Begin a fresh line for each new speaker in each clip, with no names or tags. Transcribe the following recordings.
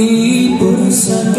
Y
por esa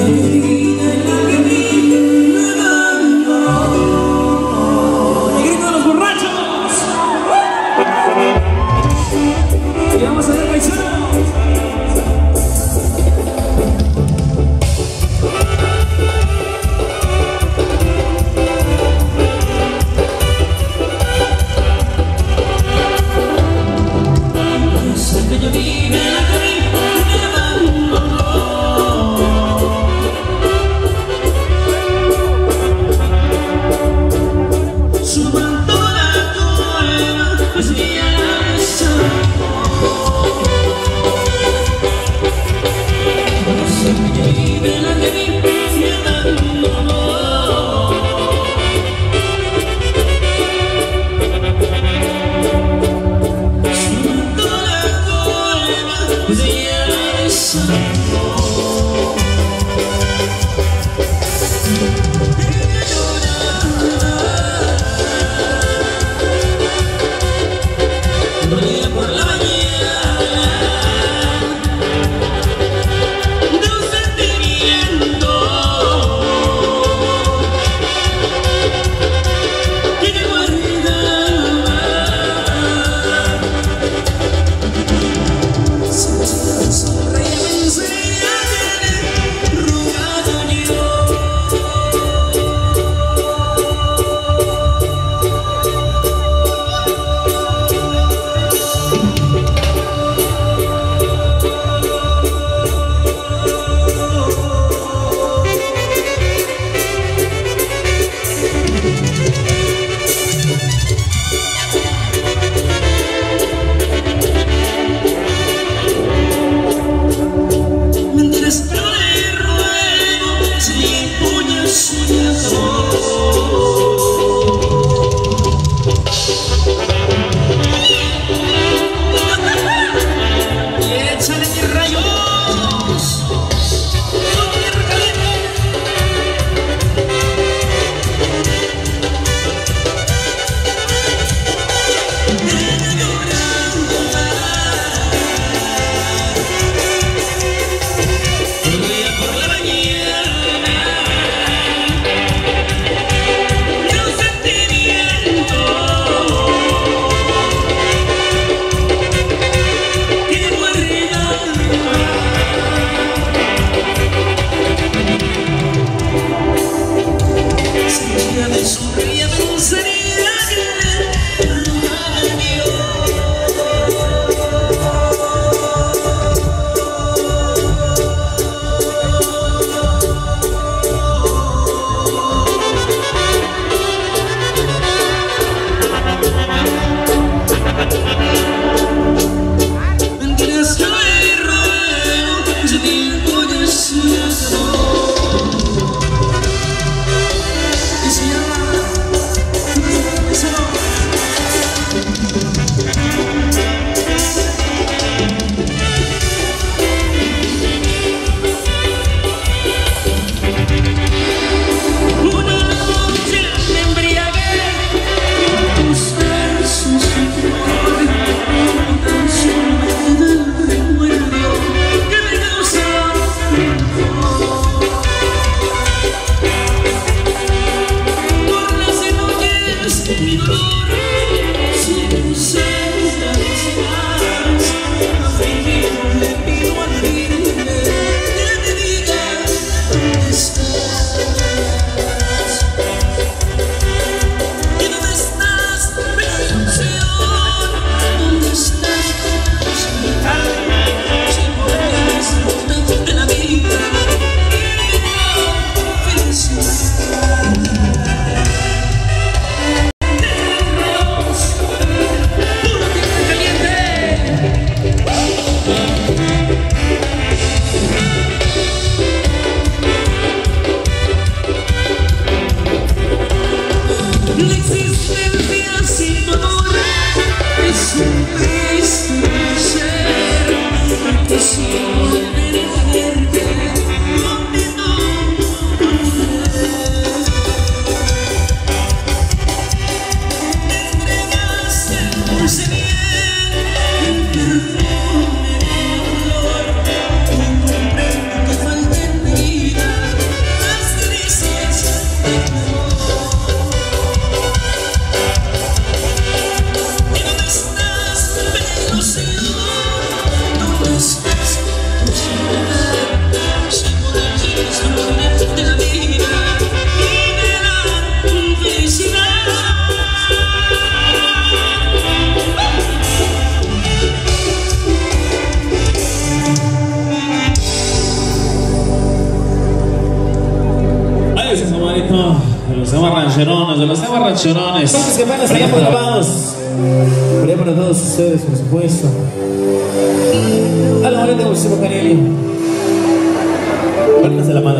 Pónganse la mano.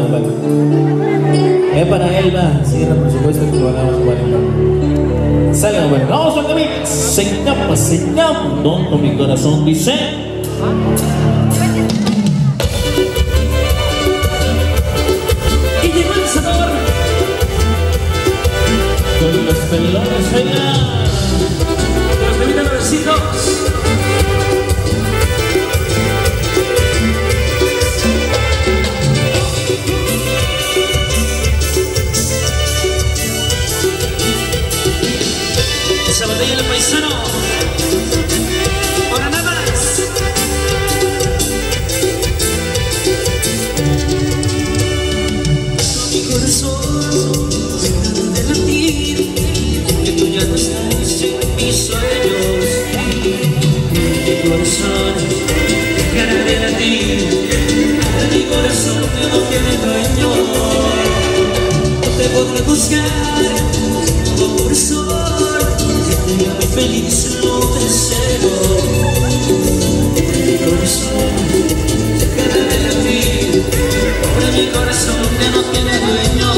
Es para él, va. Cierra, por supuesto, que lo hagamos, bueno. Vamos a camino. Se llama, se llama. Donde mi corazón dice. Y llegó el con los pelones allá. Los bebida besitos.
Esa
corazón ya no tiene dueño. No te podré buscar como por sol Que te llame feliz lo deseo. Mi corazón dejará de latir Ahora mi corazón ya no tiene dueño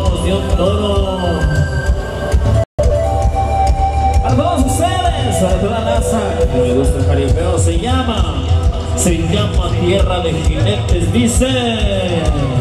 lomos de toro. Para todos ustedes, para toda la raza que me gusta el jaripeo, se llama, se llama Tierra de Jinetes, dice.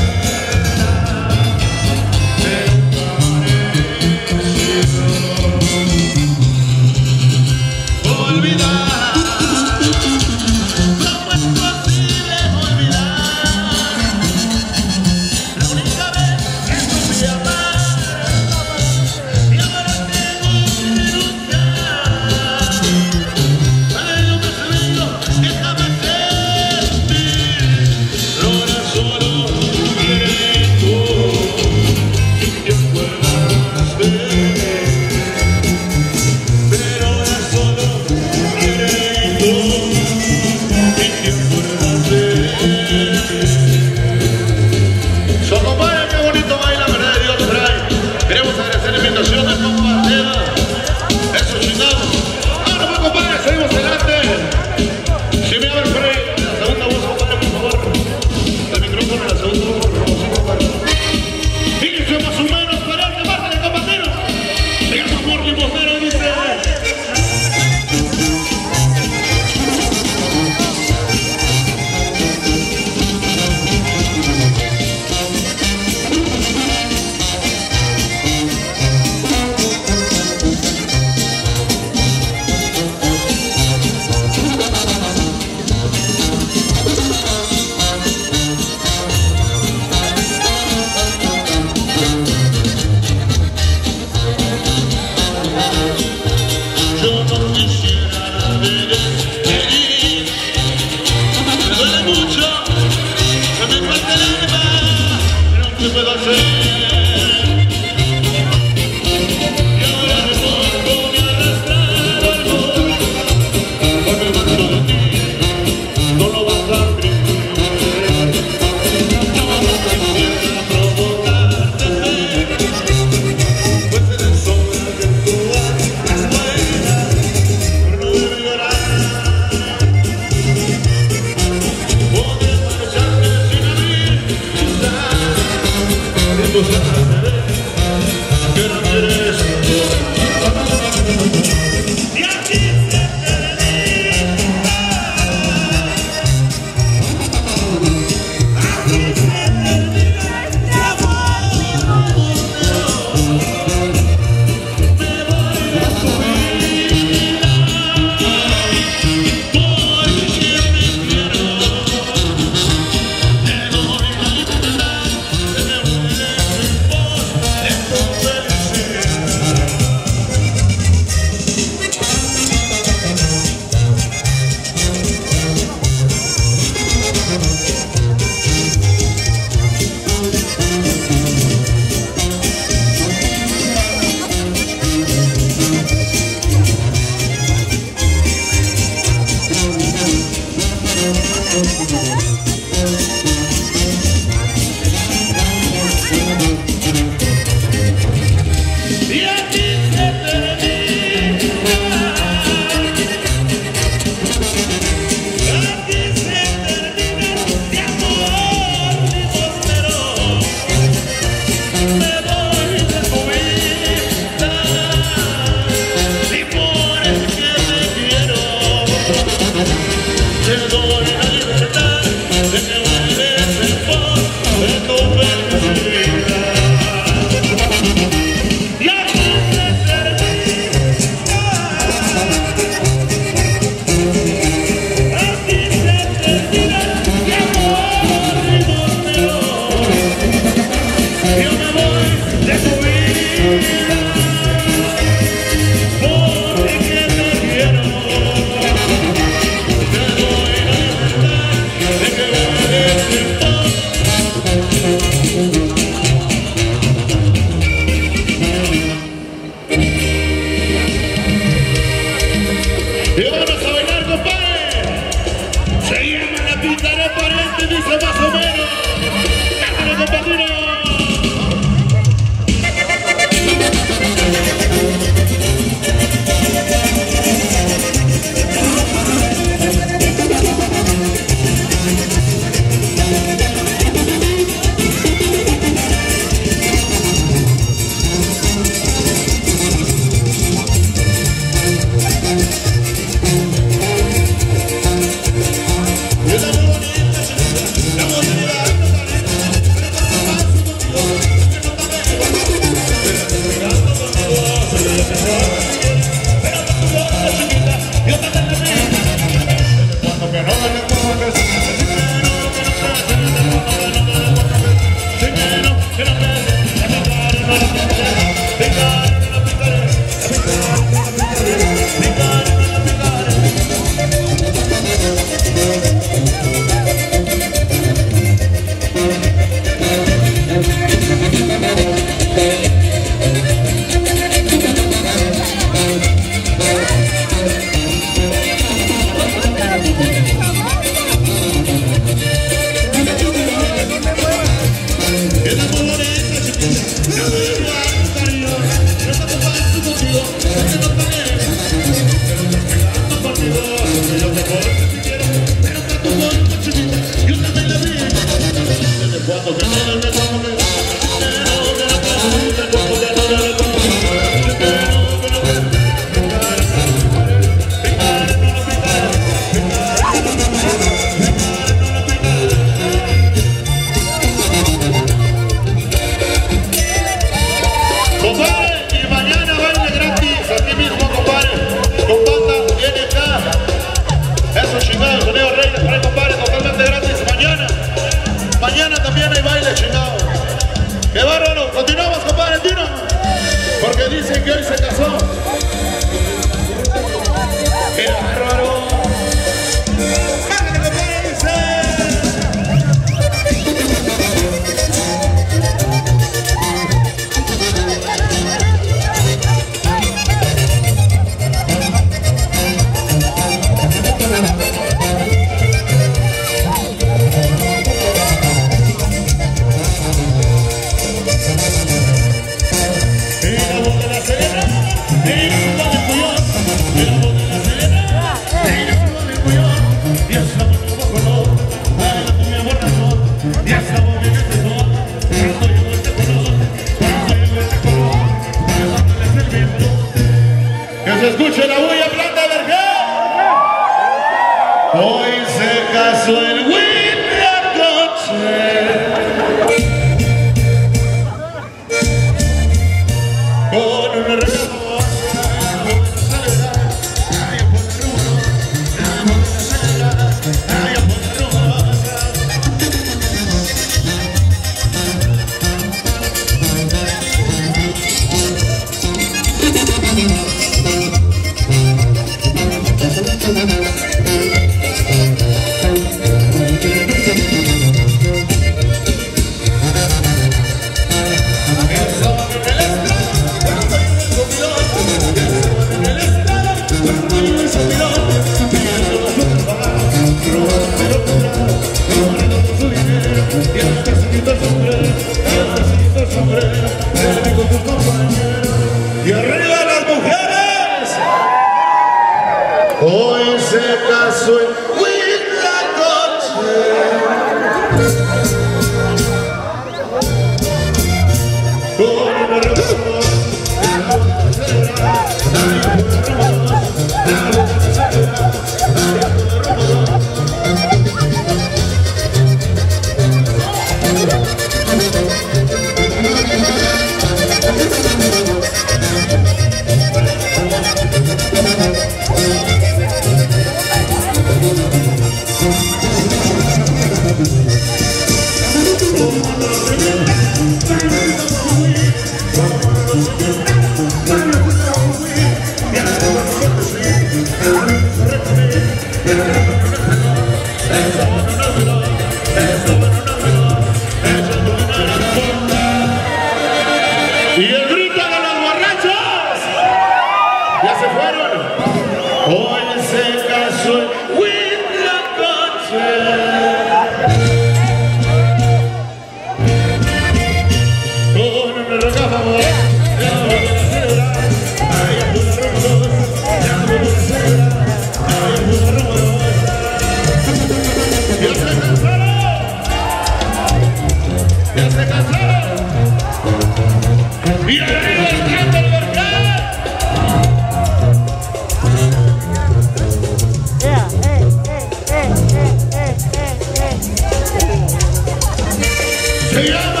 Se llama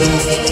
Música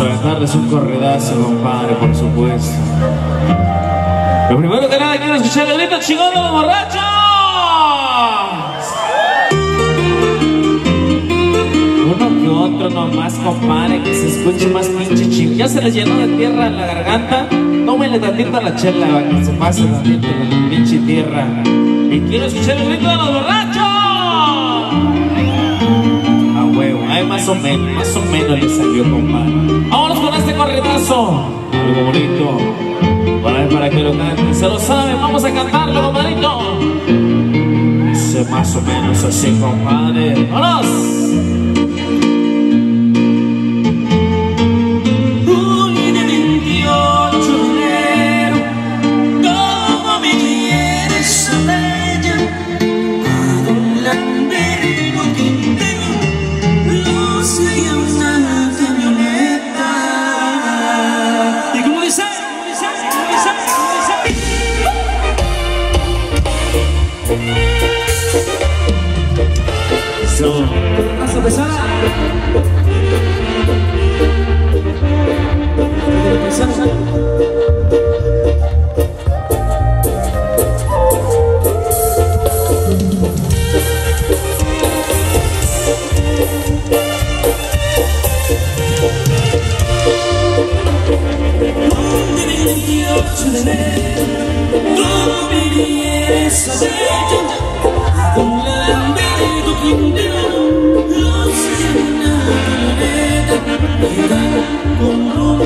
aventarles un corredazo, compadre, por supuesto. Lo primero que nada, quiero escuchar el grito chingón de los borrachos. Uno que otro nomás, compadre, que se escuche más pinche chido. Ya se les llenó de tierra la garganta. Tómenle tantito a la chela, que se pase tantito la pinche tierra. Y quiero escuchar el grito de los borrachos. Más o menos, más o menos le salió, compadre. Vámonos con este corridazo. Algo bonito. Para, para que lo canten. Se lo saben, vamos a cantarlo, compadrito.
Dice más o menos así, compadre. ¡Vámonos!
28 de enero, como